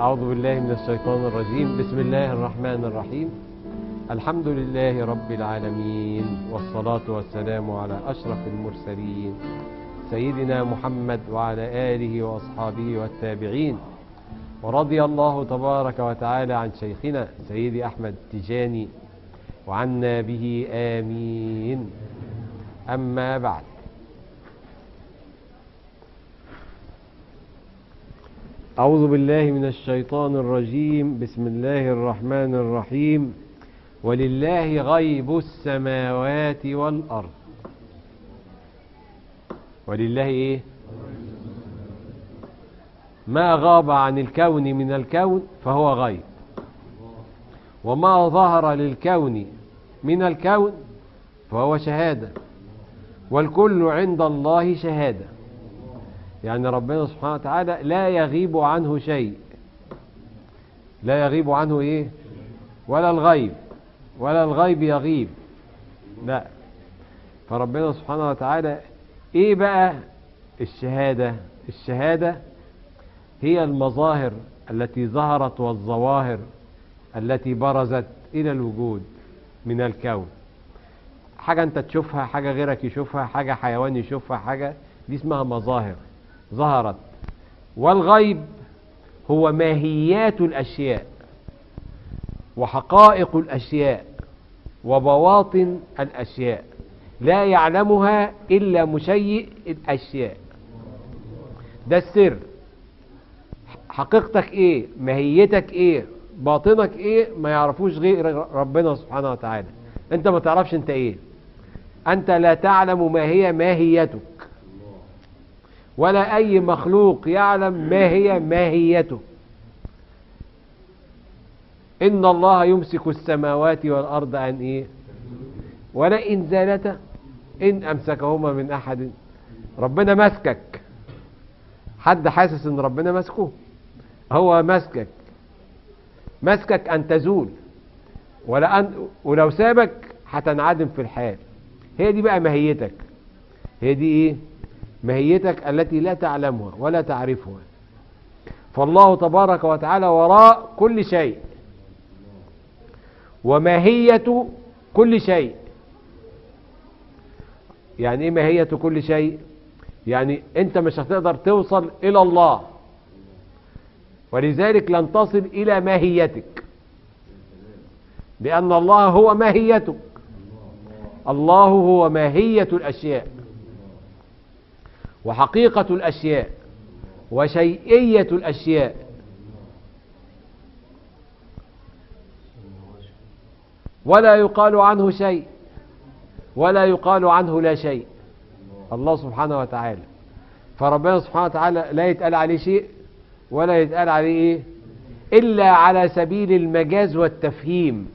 أعوذ بالله من الشيطان الرجيم. بسم الله الرحمن الرحيم. الحمد لله رب العالمين والصلاة والسلام على أشرف المرسلين سيدنا محمد وعلى آله وأصحابه والتابعين. ورضي الله تبارك وتعالى عن شيخنا سيدي أحمد تجاني وعنا به آمين. أما بعد. أعوذ بالله من الشيطان الرجيم. بسم الله الرحمن الرحيم. ولله غيب السماوات والأرض. ولله إيه؟ ما غاب عن الكون من الكون فهو غيب. وما ظهر للكون من الكون فهو شهادة. والكل عند الله شهادة. يعني ربنا سبحانه وتعالى لا يغيب عنه شيء. لا يغيب عنه إيه؟ ولا الغيب ولا الغيب يغيب. لا. فربنا سبحانه وتعالى إيه بقى؟ الشهادة. الشهادة هي المظاهر التي ظهرت والظواهر التي برزت إلى الوجود من الكون. حاجة أنت تشوفها حاجة غيرك يشوفها حاجة حيوان يشوفها حاجة دي اسمها مظاهر. ظهرت. والغيب هو ماهيات الأشياء وحقائق الأشياء وبواطن الأشياء. لا يعلمها إلا مشيء الأشياء. ده السر. حقيقتك إيه؟ ماهيتك إيه؟ باطنك إيه؟ ما يعرفوش غير ربنا سبحانه وتعالى. أنت ما تعرفش أنت إيه. أنت لا تعلم ما هي ماهيتك. ولا أي مخلوق يعلم ما هي ماهيته. إن الله يمسك السماوات والأرض أن إيه؟ ولئن زالتا إن أمسكهما من أحد. ربنا مسكك. حد حاسس إن ربنا مسكه هو مسكك. مسكك أن تزول. ولا أن ولو سابك هتنعدم في الحال. هي دي بقى ماهيتك. هي دي إيه؟ ماهيتك التي لا تعلمها ولا تعرفها. فالله تبارك وتعالى وراء كل شيء. وماهية كل شيء. يعني إيه ماهية كل شيء؟ يعني أنت مش هتقدر توصل إلى الله. ولذلك لن تصل إلى ماهيتك لأن الله هو ماهيتك الله هو ماهية الأشياء. وحقيقة الأشياء وشيئية الأشياء. ولا يقال عنه شيء. ولا يقال عنه لا شيء. الله سبحانه وتعالى. فربنا سبحانه وتعالى لا يتقال عليه شيء ولا يتقال عليه إيه؟ إلا على سبيل المجاز والتفهيم.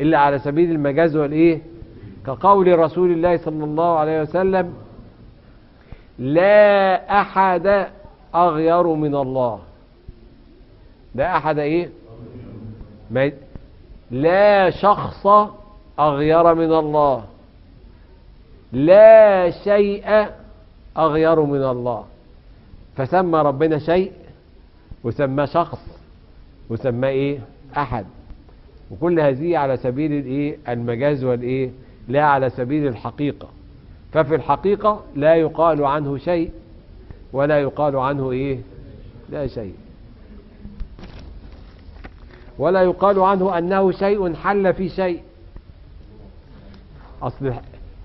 إلا على سبيل المجاز والإيه؟ كقول رسول الله صلى الله عليه وسلم لا أحد أغير من الله. لا أحد إيه؟ لا شخص أغير من الله. لا شيء أغير من الله. فسمى ربنا شيء وسمى شخص وسمى إيه؟ أحد. وكل هذه على سبيل الإيه؟ المجاز والإيه؟ لا على سبيل الحقيقة. ففي الحقيقة لا يقال عنه شيء ولا يقال عنه إيه؟ لا شيء. ولا يقال عنه أنه شيء حل في شيء. أصل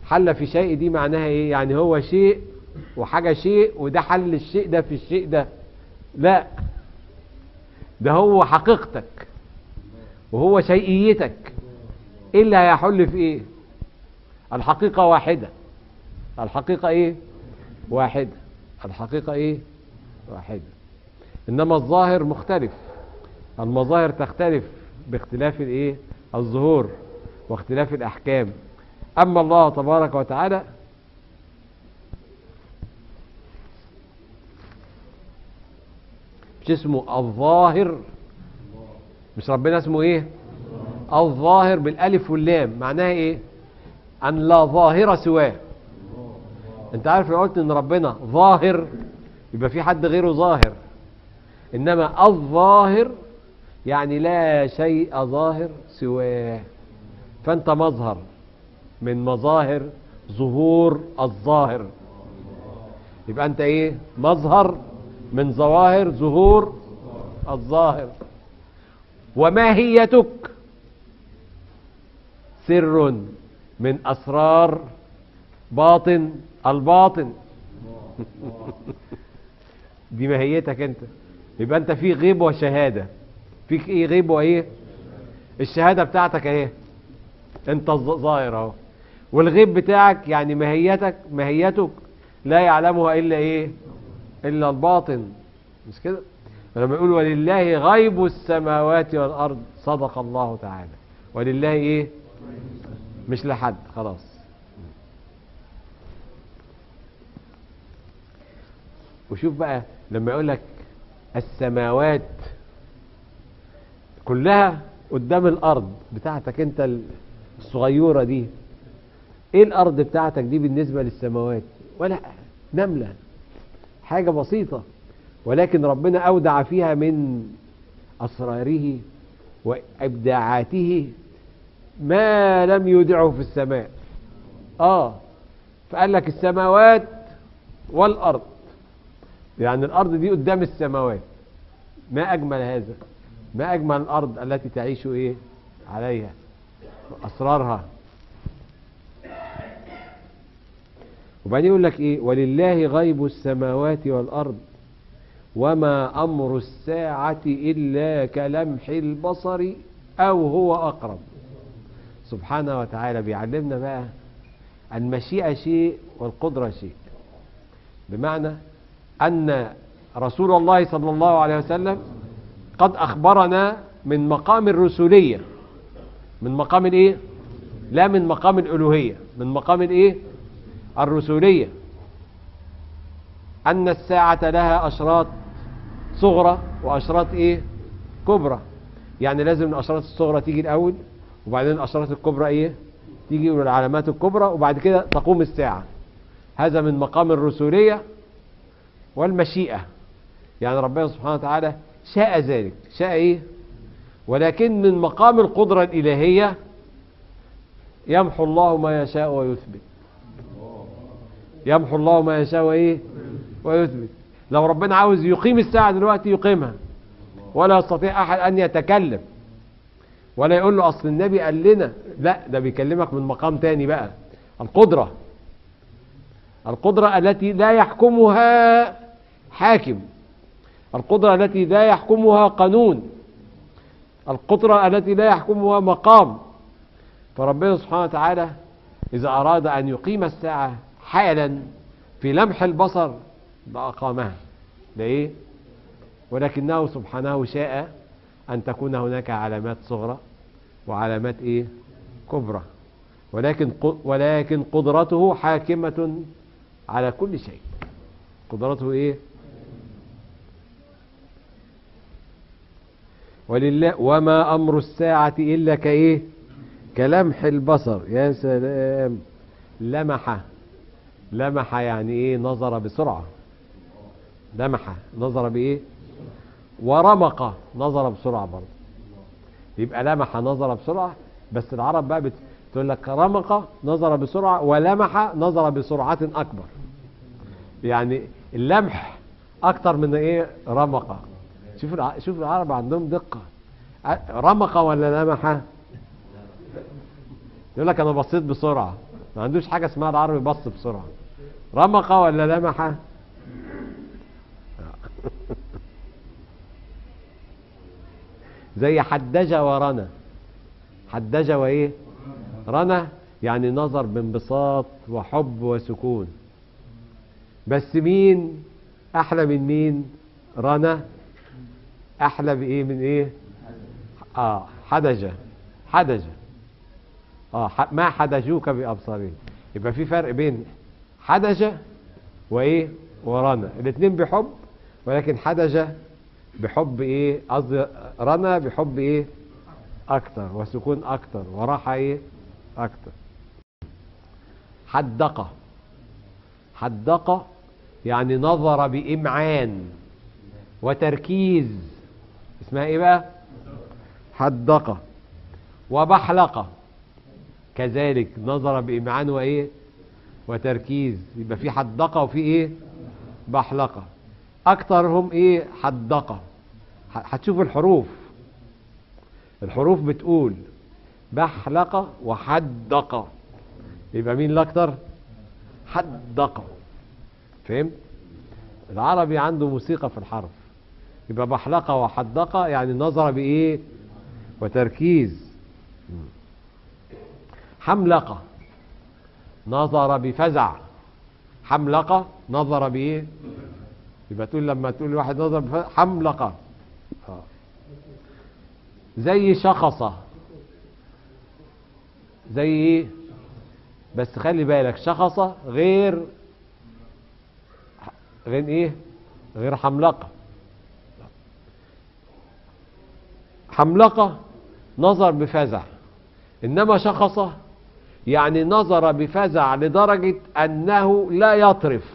حل في شيء دي معناها إيه؟ يعني هو شيء وحاجة شيء وده حل الشيء ده في الشيء ده. لا. ده هو حقيقتك وهو شيئيتك. إيه اللي هيحل في إيه؟ الحقيقة واحدة. الحقيقة إيه؟ واحدة الحقيقة إيه؟ واحدة إنما الظاهر مختلف. المظاهر تختلف باختلاف الإيه؟ الظهور واختلاف الأحكام. أما الله تبارك وتعالى مش اسمه الظاهر. مش ربنا اسمه إيه؟ الظاهر بالألف واللام. معناها إيه؟ أن لا ظاهر سواه. انت عارف لو قلت ان ربنا ظاهر يبقى في حد غيره ظاهر. إنما الظاهر يعني لا شيء ظاهر سواه. فأنت مظهر من مظاهر ظهور الظاهر. يبقى أنت إيه؟ مظهر من ظواهر ظهور الظاهر. وماهيتك سر من أسرار باطن الباطن. دي ماهيتك انت. يبقى انت في غيب وشهادة. فيك إيه غيب وايه؟ الشهادة بتاعتك إيه انت ظاهر اهو. والغيب بتاعك يعني ماهيتك ماهيتك لا يعلمها إلا إيه؟ إلا الباطن. مش كده؟ لما يقول ولله غيب السماوات والأرض صدق الله تعالى. ولله إيه؟ مش لحد. خلاص. وشوف بقى لما يقول لك السماوات كلها قدام الأرض بتاعتك أنت الصغيرة دي إيه الأرض بتاعتك دي بالنسبة للسماوات؟ ولا نملة حاجة بسيطة ولكن ربنا أودع فيها من أسراره وإبداعاته ما لم يودعه في السماء. آه فقال لك السماوات والأرض. يعني الأرض دي قدام السماوات. ما أجمل هذا. ما أجمل الأرض التي تعيش إيه؟ عليها. أسرارها. وبعدين يقول لك إيه؟ ولله غيب السماوات والأرض. وما أمر الساعة إلا كلمح البصر أو هو أقرب. سبحانه وتعالى بيعلمنا بقى المشيئه شيء والقدرة شيء. بمعنى أن رسول الله صلى الله عليه وسلم قد أخبرنا من مقام الرسولية من مقام الإيه؟ لا من مقام الألوهية من مقام الإيه؟ الرسولية أن الساعة لها أشراط صغرى وأشراط إيه؟ كبرى يعني لازم الأشراط الصغرى تيجي الأول وبعدين الأشراط الكبرى إيه؟ تيجي والعلامات الكبرى وبعد كده تقوم الساعة هذا من مقام الرسولية والمشيئة. يعني ربنا سبحانه وتعالى شاء ذلك. شاء إيه؟ ولكن من مقام القدرة الإلهية يمحو الله ما يشاء ويثبت. يمحو الله ما يشاء وإيه؟ ويثبت. لو ربنا عاوز يقيم الساعة دلوقتي يقيمها. ولا يستطيع أحد أن يتكلم. ولا يقول له أصل النبي قال لنا. لا ده بيكلمك من مقام تاني بقى. القدرة. القدرة التي لا يحكمها حاكم. القدرة التي لا يحكمها قانون. القدرة التي لا يحكمها مقام. فربنا سبحانه وتعالى إذا أراد أن يقيم الساعة حالا في لمح البصر لأقامها ده إيه؟ ولكنه سبحانه شاء أن تكون هناك علامات صغرى وعلامات إيه؟ كبرى. ولكن ولكن قدرته حاكمة على كل شيء. قدرته إيه؟ ولله وما أمر الساعة إلا كإيه؟ كلمح البصر. يا سلام. لمح. لمح يعني إيه؟ نظر بسرعة. لمح. نظر بإيه؟ ورمق. نظر بسرعة برضه. يبقى لمح نظر بسرعة. بس العرب بقى بت... تقول لك رمق نظر بسرعة ولمح نظر بسرعة أكبر. يعني اللمح أكتر من إيه؟ رمق. شوف. شوف العرب عندهم دقة. رمق ولا لمح يقول لك أنا بصيت بسرعة. ما عندوش حاجة اسمها العربي بص بسرعة. رمق ولا لمح زي حدج ورنا حدج وإيه؟ رنا يعني نظر بانبساط وحب وسكون. بس مين أحلى من مين؟ رنا أحلى بإيه؟ من إيه؟ آه حدجة. حدجة. آه ما حدجوك بأبصارهم. يبقى في فرق بين حدجة وإيه؟ ورنا الاثنين بحب ولكن حدجة بحب إيه؟ قصدي رنا بحب إيه؟ أكتر وسكون أكتر وراحة إيه؟ أكتر. حدقة. حدقة يعني نظر بإمعان وتركيز. اسمها إيه بقى؟ حدقة وبحلقة كذلك نظر بإمعان وإيه؟ وتركيز. يبقى في حدقة وفي إيه؟ بحلقة أكترهم إيه؟ حدقة ح- هتشوف الحروف. الحروف بتقول بحلقة وحدقة يبقى مين الأكتر حدقة فهمت العربي عنده موسيقى في الحرف. يبقى بحلقة وحدقة يعني نظر بإيه؟ وتركيز. حملقة نظر بفزع. حملقة نظر بإيه؟ يبقى تقول لما تقول لواحد نظر بفزع حملقة. زي شخصة. زي إيه؟ بس خلي بالك شخصة غير غير إيه؟ غير حملقة. حملقة نظر بفزع. إنما شخصة يعني نظر بفزع لدرجة أنه لا يطرف.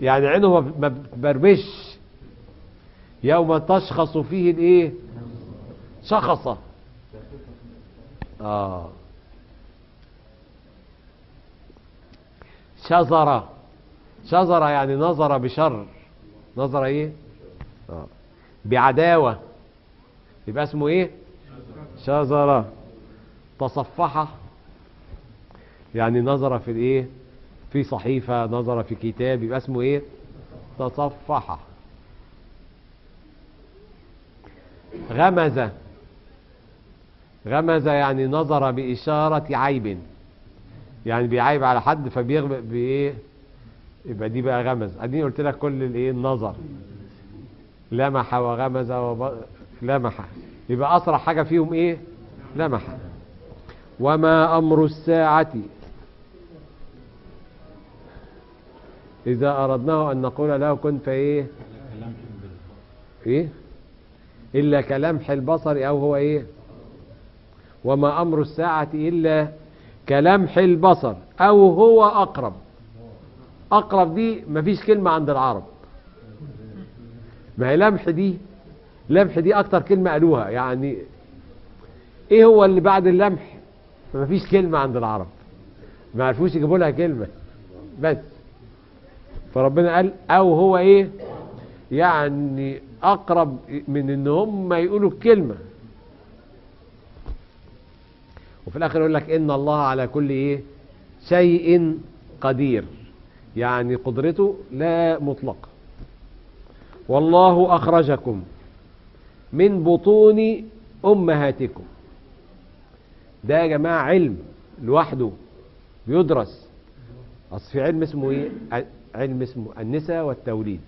يعني عينه ما بتبربش يوم تشخص فيه الإيه؟ شخصة آه. شزرة شزرة يعني نظر بشر. نظر إيه؟ آه. بعداوة. يبقى اسمه إيه؟ شزرة تصفحة. يعني نظر في الايه؟ في صحيفة نظر في كتاب يبقى اسمه إيه؟ تصفحة. غمز غمز يعني نظر بإشارة عيب. يعني بيعيب على حد فبيغمق بإيه؟ يبقى دي بقى غمز اديني قلت لك كل الايه؟ النظر. لمح وغمز وب... لمح يبقى أسرع حاجة فيهم إيه؟ لمح وما أمر الساعة. إذا أردناه أن نقول له كن فايه إيه؟ إلا كلمح البصر أو هو إيه؟ وما أمر الساعة إلا كلمح البصر أو هو أقرب. أقرب دي مفيش كلمة عند العرب. ما هي لمح دي؟ لمح دي أكتر كلمة قالوها يعني إيه هو اللي بعد اللمح؟ مفيش كلمة عند العرب. ما عرفوش يجيبوا لها كلمة. بس. فربنا قال أو هو إيه؟ يعني أقرب من إن هم يقولوا الكلمة وفي الآخر يقول لك إن الله على كل إيه؟ شيء قدير. يعني قدرته لا مطلقة. والله أخرجكم. من بطون أمهاتكم. ده يا جماعة علم لوحده بيدرس. أصل في علم اسمه إيه؟ علم اسمه النساء والتوليد.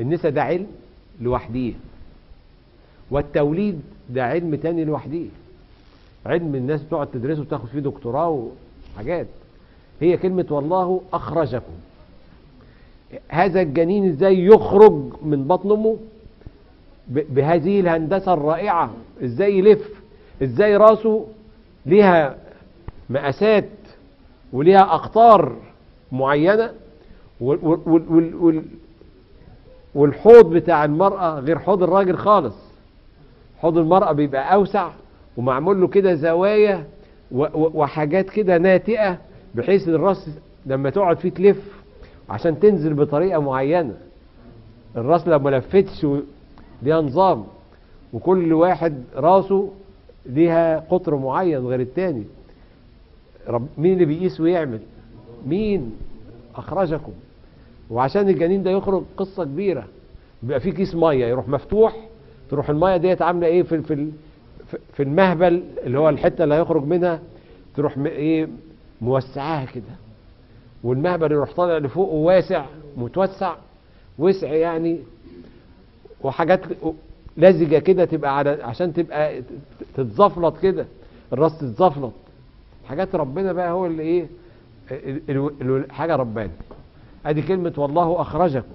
النساء ده علم لوحديه والتوليد ده علم تاني لوحديه. علم الناس بتقعد تدرسه وتاخد فيه دكتوراه وحاجات. هي كلمة والله أخرجكم. هذا الجنين إزاي يخرج من بطن أمه؟ بهذه الهندسة الرائعة. إزاي يلف؟ إزاي راسه ليها مقاسات وليها أقطار معينة وال وال وال وال والحوض بتاع المرأة غير حوض الراجل خالص. حوض المرأة بيبقى أوسع ومعمول له كده زوايا وحاجات كده ناتئة بحيث الراس لما تقعد فيه تلف عشان تنزل بطريقة معينة. الراس لما لفتش ليها نظام وكل واحد راسه ليها قطر معين غير التاني. رب مين اللي بيقيس ويعمل؟ مين أخرجكم؟ وعشان الجنين ده يخرج قصة كبيرة. بيبقى فيه كيس مية يروح مفتوح تروح المية ديت عاملة إيه في في في المهبل اللي هو الحتة اللي هيخرج منها تروح إيه موسعاها كده. والمهبل يروح طالع لفوق وواسع متوسع وسع يعني وحاجات لزجة كده تبقى على عشان تبقى تتزفلط كده الراس تتزفلط. حاجات ربنا بقى هو اللي إيه حاجة رباني أدي كلمة والله أخرجكم.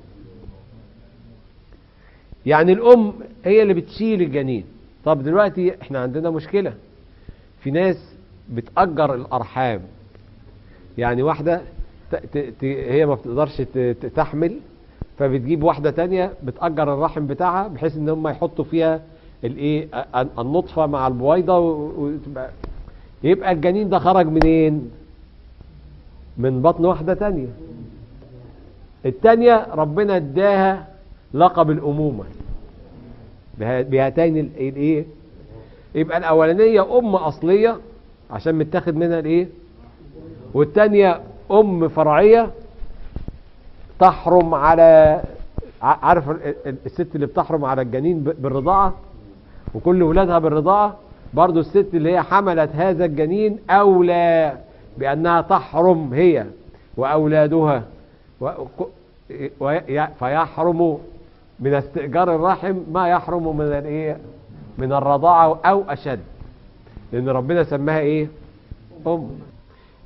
يعني الأم هي اللي بتشيل الجنين. طب دلوقتي إحنا عندنا مشكلة. في ناس بتأجر الأرحام. يعني ت هي ما بتقدرش تحمل. فبتجيب واحدة تانية بتأجر الرحم بتاعها بحيث إن هم يحطوا فيها الإيه النطفة مع البويضة و- يبقى الجنين ده خرج منين؟ من بطن واحدة تانية. التانية ربنا اداها لقب الأمومة. بها- بهاتين ال- الإيه؟ يبقى الأولانية أم أصلية عشان متاخد منها الإيه؟ والتانية أم فرعية. تحرم على عارف ال- ال- الست اللي بتحرم على الجنين بالرضاعة؟ وكل ولادها بالرضاعة؟ برضو الست اللي هي حملت هذا الجنين أولى بأنها تحرم هي وأولادها. فيحرم من استئجار الرحم ما يحرم من الايه من الرضاعة أو أشد. لأن ربنا سماها إيه؟ أم.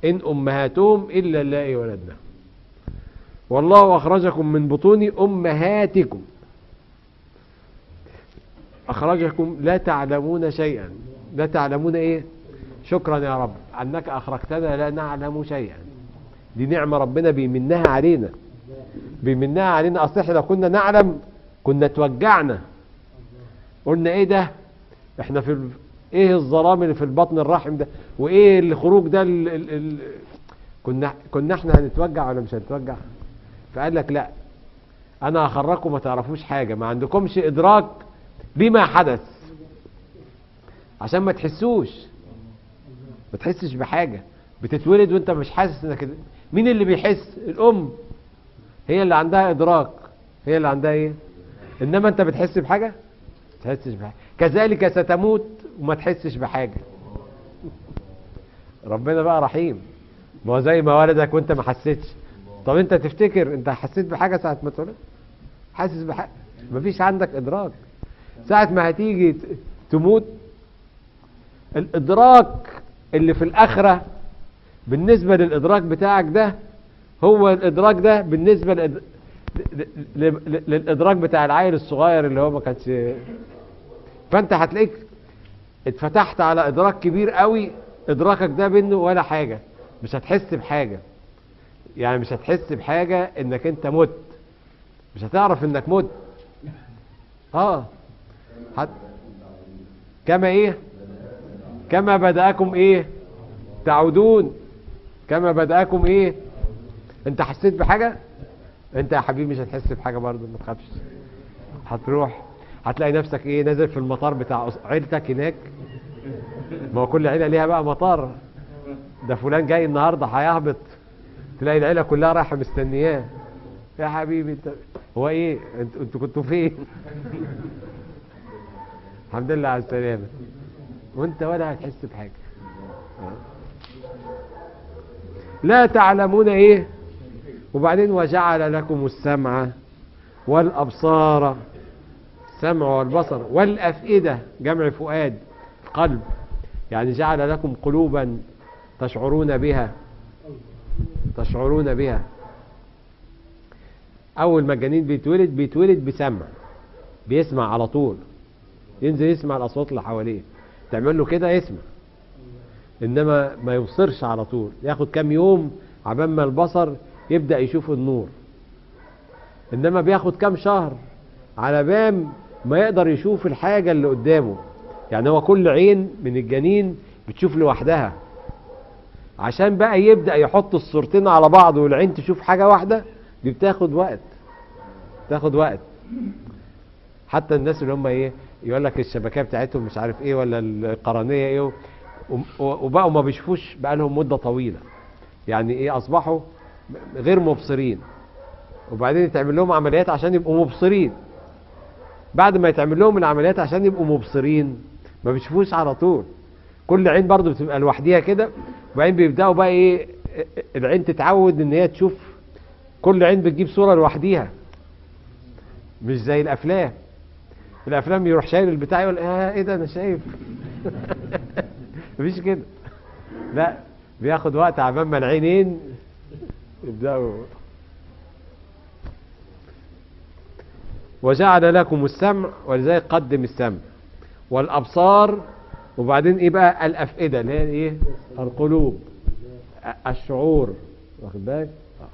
إن أمهاتهم إلا اللائي ولدنا. والله أخرجكم من بطون أمهاتكم. أخرجكم لا تعلمون شيئا. لا تعلمون إيه؟ شكرا يا رب. أنك أخرجتنا لا نعلم شيئا. دي نعمة ربنا بيمنها علينا. بيمنها علينا. أصل إحنا لو كنا نعلم كنا توجعنا. قلنا إيه ده؟ إحنا في ال... إيه الظلام اللي في البطن الرحم ده؟ وإيه الخروج ده ال... ال... ال... كنا كنا إحنا هنتوجع ولا مش هنتوجع؟ فقال لك لا. أنا هخرجكم ما تعرفوش حاجة ما عندكمش إدراك بما حدث. عشان ما تحسوش. ما تحسش بحاجة. بتتولد وأنت مش حاسس إنك مين اللي بيحس؟ الأم. هي اللي عندها إدراك. هي اللي عندها إيه؟ إنما أنت بتحس بحاجة؟ ما تحسش بحاجة. كذلك ستموت وما تحسش بحاجة. ربنا بقى رحيم. ما هو زي ما ولدك وأنت ما حسيتش. طب انت تفتكر انت حسيت بحاجة ساعة ما اتولدت حاسس بحاجة مفيش عندك إدراك. ساعة ما هتيجي تموت الإدراك اللي في الآخرة بالنسبة للإدراك بتاعك ده هو الإدراك ده ل- للإدراك بتاع العيل الصغير اللي هو ما كانش فأنت هتلاقيك اتفتحت على إدراك كبير قوي إدراكك ده منه ولا حاجة مش هتحس بحاجة. يعني مش هتحس بحاجة إنك أنت مت. مش هتعرف إنك مت. آه. هت... كما إيه؟ كما بدأكم إيه؟ تعودون. كما بدأكم إيه؟ أنت حسيت بحاجة؟ أنت يا حبيبي مش هتحس بحاجة برضه ما تخافش. هتروح هتلاقي نفسك إيه؟ نازل في المطار بتاع عيلتك هناك. ما هو كل عيلة ليها بقى مطار. ده فلان جاي النهارده هيهبط. تلاقي العيلة كلها رايحة مستنياه. يا حبيبي انت هو إيه؟ أنتوا كنتوا فين؟ الحمد لله على السلامة. وانت ولا هتحس بحاجة. لا تعلمون إيه؟ وبعدين وجعل لكم السمع والأبصار السمع والبصر والأفئدة جمع فؤاد قلب. يعني جعل لكم قلوبا تشعرون بها. تشعرون بها. أول ما الجنين بيتولد بيتولد بسمع. بيسمع على طول. ينزل يسمع الأصوات اللي حواليه. تعمل له كده يسمع. إنما ما يبصرش على طول. ياخد كام يوم عبال ما البصر يبدأ يشوف النور. إنما بياخد كام شهر على بام ما يقدر يشوف الحاجة اللي قدامه. يعني هو كل عين من الجنين بتشوف لوحدها. عشان بقى يبدأ يحط الصورتين على بعض والعين تشوف حاجة واحدة دي بتاخد وقت. تاخد وقت. حتى الناس اللي هم إيه يقول لك الشبكية بتاعتهم مش عارف إيه ولا القرنية إيه وبقوا ما بيشوفوش بقى لهم مدة طويلة. يعني إيه أصبحوا غير مبصرين. وبعدين يتعمل لهم عمليات عشان يبقوا مبصرين. بعد ما يتعمل لهم العمليات عشان يبقوا مبصرين ما بيشوفوش على طول. كل عين برضو بتبقى لوحديها كده وبعدين بيبدأوا بقى إيه العين تتعود إن هي تشوف كل عين بتجيب صورة لوحديها. مش زي الأفلام. الأفلام يروح شايل البتاع يقول آه إيه ده أنا شايف. مفيش كده. لا بياخد وقت عبال ما العينين يبدأوا. وجعل لكم السمع ولذلك قدم السمع. والأبصار وبعدين إيه بقى الأفئدة اللي هي إيه؟ القلوب. الشعور. واخد بالك؟ آه.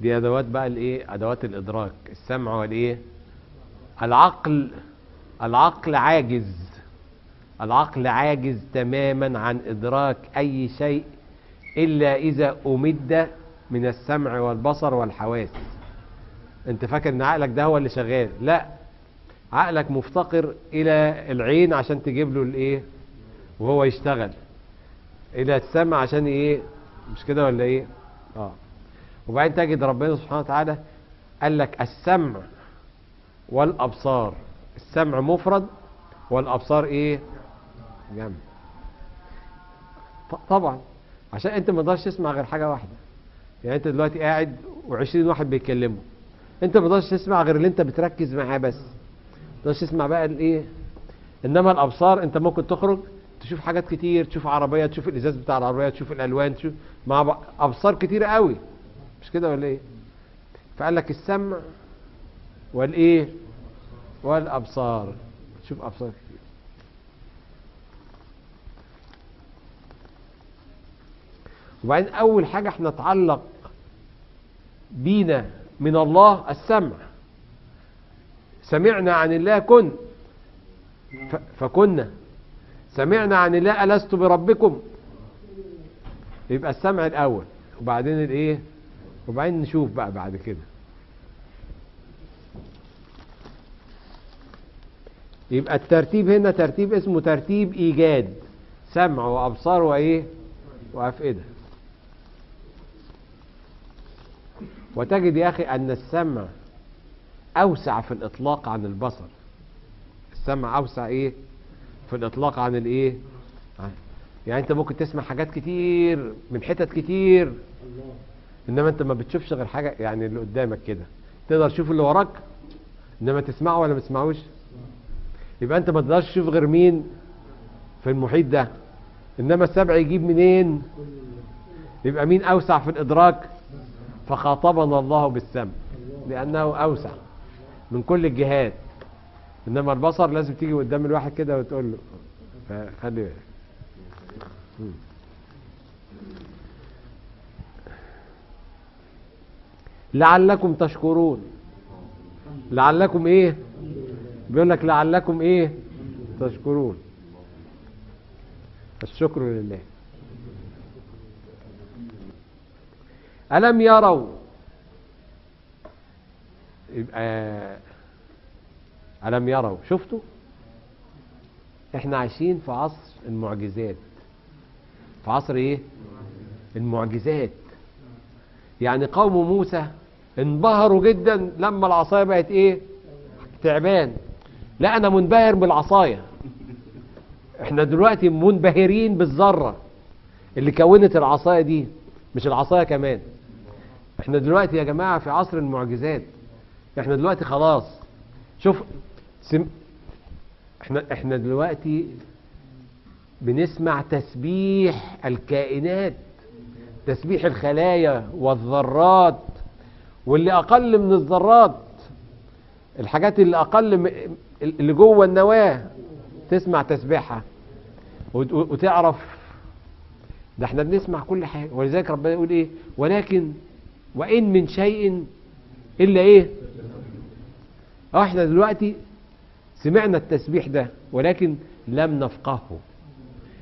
دي أدوات بقى الإيه؟ أدوات الإدراك. السمع والإيه؟ العقل. العقل عاجز. العقل عاجز تماما عن إدراك أي شيء إلا إذا أمد من السمع والبصر والحواس. أنت فاكر إن عقلك ده هو اللي شغال؟ لا. عقلك مفتقر إلى العين عشان تجيب له الإيه؟ وهو يشتغل. إلى السمع عشان إيه؟ مش كده ولا إيه؟ آه. وبعدين تجد ربنا سبحانه وتعالى قال لك السمع والأبصار. السمع مفرد والأبصار إيه؟ جمع طبعا. عشان أنت ما تقدرش تسمع غير حاجة واحدة. يعني أنت دلوقتي قاعد و20 واحد بيتكلموا. أنت ما تقدرش تسمع غير اللي أنت بتركز معاه بس. تقدرش تسمع بقى الايه إنما الأبصار أنت ممكن تخرج تشوف حاجات كتير تشوف عربية تشوف الإزاز بتاع العربية تشوف الألوان تشوف مع أبصار كتيرة قوي. مش كده ولا إيه؟ فقال لك السمع والايه والأبصار. تشوف أبصار كتير. وبعدين أول حاجة إحنا نتعلق بينا من الله السمع. سمعنا عن الله كن. فكنا. سمعنا عن الله ألست بربكم. يبقى السمع الأول. وبعدين الإيه؟ وبعدين نشوف بقى بعد كده. يبقى الترتيب هنا ترتيب اسمه ترتيب إيجاد. سمع وأبصار وإيه؟ وأفئدة. وتجد يا أخي أن السمع أوسع في الإطلاق عن البصر. السمع أوسع إيه؟ في الإطلاق عن الإيه؟ عن- يعني أنت ممكن تسمع حاجات كتير من حتت كتير. إنما أنت ما بتشوفش غير حاجة يعني اللي قدامك كده. تقدر تشوف اللي وراك إنما تسمعه ولا ما تسمعوش؟ يبقى أنت ما تقدرش تشوف غير مين في المحيط ده. إنما السبع يجيب منين؟ يبقى مين أوسع في الإدراك؟ فخاطبنا الله بالسمع لأنه أوسع. من كل الجهات. إنما البصر لازم تيجي قدام الواحد كده وتقول له. فخلي بالك. لعلكم تشكرون. لعلكم إيه؟ بيقول لك لعلكم إيه؟ تشكرون. الشكر لله. ألم يروا يبقى ألم يروا؟ شفتوا؟ إحنا عايشين في عصر المعجزات. في عصر إيه؟ المعجزات. يعني قوم موسى انبهروا جدا لما العصاية بقت إيه؟ تعبان. لا أنا منبهر بالعصاية. إحنا دلوقتي منبهرين بالذرة اللي كونت العصاية دي مش العصاية كمان. إحنا دلوقتي يا جماعة في عصر المعجزات. إحنا دلوقتي خلاص. شوف سم... إحنا إحنا دلوقتي بنسمع تسبيح الكائنات تسبيح الخلايا والذرات واللي أقل من الذرات. الحاجات اللي أقل اللي جوه النواة تسمع تسبيحها وت- وتعرف. ده إحنا بنسمع كل حاجة. ولذلك ربنا يقول إيه؟ ولكن وإن من شيء إلا إيه؟ آه إحنا دلوقتي سمعنا التسبيح ده ولكن لم نفقهه.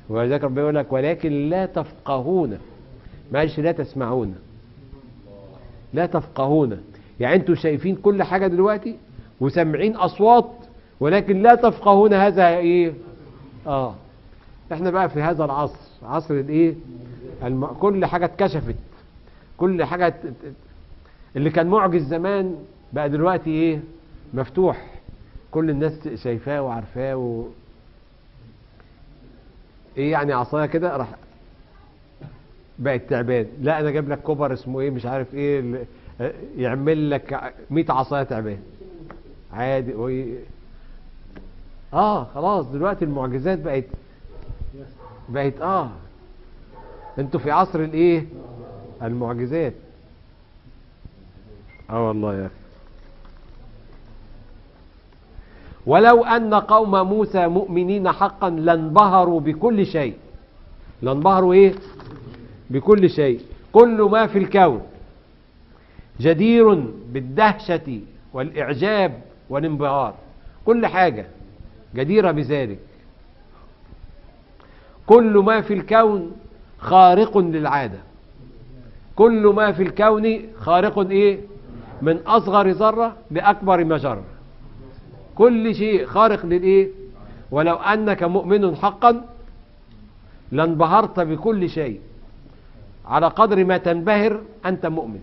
ولذلك ربنا يقول لك ولكن لا تفقهون. ما قالش لا تسمعون. لا تفقهون. يعني أنتوا شايفين كل حاجة دلوقتي وسامعين أصوات ولكن لا تفقهون هذا إيه؟ آه. إحنا بقى في هذا العصر عصر الإيه؟ الم... كل حاجة اتكشفت. كل ت- اللي كان معجز زمان بقى دلوقتي إيه؟ مفتوح. كل الناس شايفاه وعارفاه و... إيه يعني عصاية كده؟ راح بقت تعبان. لا أنا جايب لك كوبر اسمه إيه؟ مش عارف إيه ال- يعمل لك 100 عصاية تعبان. عادي. وي... آه خلاص. دلوقتي المعجزات بقت بقت آه. أنتوا في عصر الإيه؟ المعجزات. آه والله يا أخي. ولو أن قوم موسى مؤمنين حقا لانبهروا بكل شيء. لانبهروا إيه؟ بكل شيء. كل ما في الكون. جدير بالدهشة والإعجاب والانبهار. كل حاجة جديرة بذلك. كل ما في الكون خارق للعادة. كل ما في الكون خارق إيه؟ من أصغر ذرة لأكبر مجرة. كل شيء خارق للإيه؟ ولو أنك مؤمن حقا لانبهرت بكل شيء. على قدر ما تنبهر أنت مؤمن.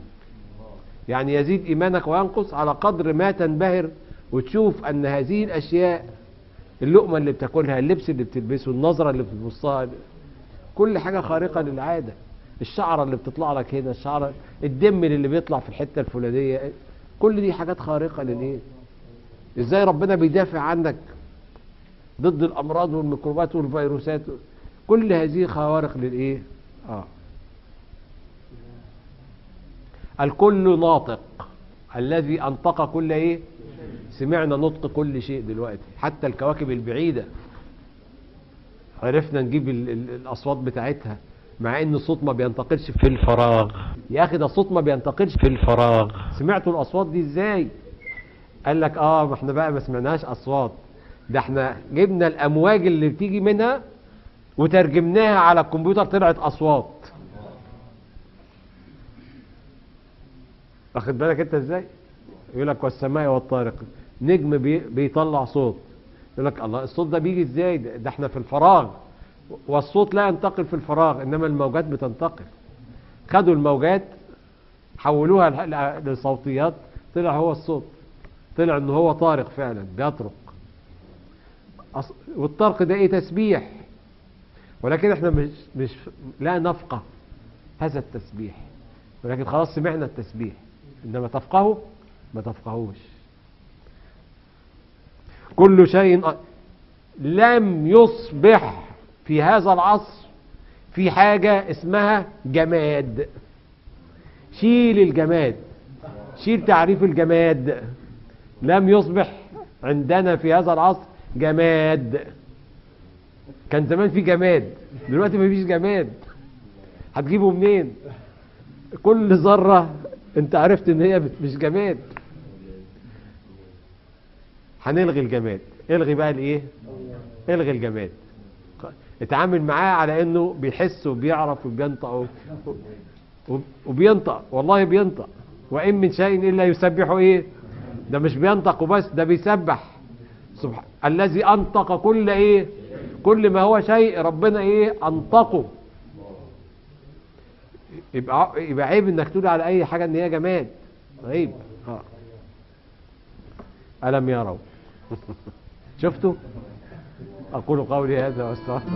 يعني يزيد إيمانك وينقص على قدر ما تنبهر وتشوف أن هذه الأشياء اللقمة اللي بتاكلها اللبس اللي بتلبسه النظرة اللي بتبصها كل حاجة خارقة للعادة. الشعرة اللي بتطلع لك هنا الشعرة الدم اللي بيطلع في الحتة الفلانية كل دي حاجات خارقة للإيه؟ إزاي ربنا بيدافع عنك ضد الامراض والميكروبات والفيروسات؟ كل هذه خوارق للإيه؟ آه. الكل ناطق. الذي أنطق كل إيه؟ سمعنا نطق كل شيء دلوقتي حتى الكواكب البعيدة. عرفنا نجيب ال ال الأصوات بتاعتها مع إن الصوت ما بينتقلش في الفراغ. يا أخي ده الصوت ما بينتقلش في الفراغ. سمعتوا الأصوات دي إزاي؟ قال لك آه ما إحنا بقى ما سمعناش أصوات. ده إحنا جبنا الأمواج اللي بتيجي منها وترجمناها على الكمبيوتر طلعت أصوات. واخد بالك أنت إزاي؟ يقول لك والسماء والطارق. نجم بي بيطلع صوت. يقول لك الله الصوت ده بيجي إزاي؟ ده, إحنا في الفراغ. والصوت لا ينتقل في الفراغ إنما الموجات بتنتقل. خدوا الموجات حولوها لصوتيات طلع هو الصوت. طلع ان هو طارق فعلا بيطرق. والطرق ده إيه؟ تسبيح. ولكن إحنا مش, مش لا نفقه هذا التسبيح. ولكن خلاص سمعنا التسبيح. إنما تفقهه؟ ما تفقهوش. كل شيء لم يصبح في هذا العصر في حاجة اسمها جماد. شيل الجماد. شيل تعريف الجماد. لم يصبح عندنا في هذا العصر جماد. كان زمان في جماد دلوقتي مفيش جماد. هتجيبه منين؟ كل ذرة انت عرفت ان هي مش جماد. هنلغي الجماد. الغي بقى الايه؟ الغي الجماد. اتعامل معاه على انه بيحس وبيعرف وبينطق وبينطق. والله بينطق. وان من شيء الا يسبح إيه؟ ده مش بينطق وبس ده بيسبح. سبحان الذي أنطق كل إيه؟ كل ما هو شيء ربنا إيه؟ أنطقه. يبقى يبقى عيب إنك تقول على أي حاجة إن هي جماد. عيب آه. ألم يروا؟ شفتوا؟ أقول قولي هذا واستغفر